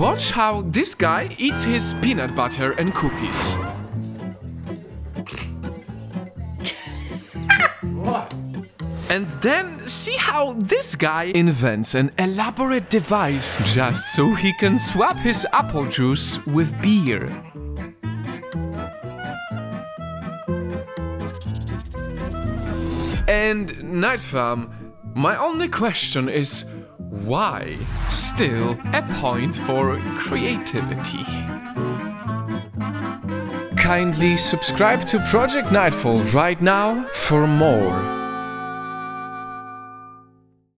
Watch how this guy eats his peanut butter and cookies. And then see how this guy invents an elaborate device just so he can swap his apple juice with beer. And Nightfam, my only question is why? Still a point for creativity. Kindly subscribe to Project Nightfall right now for more.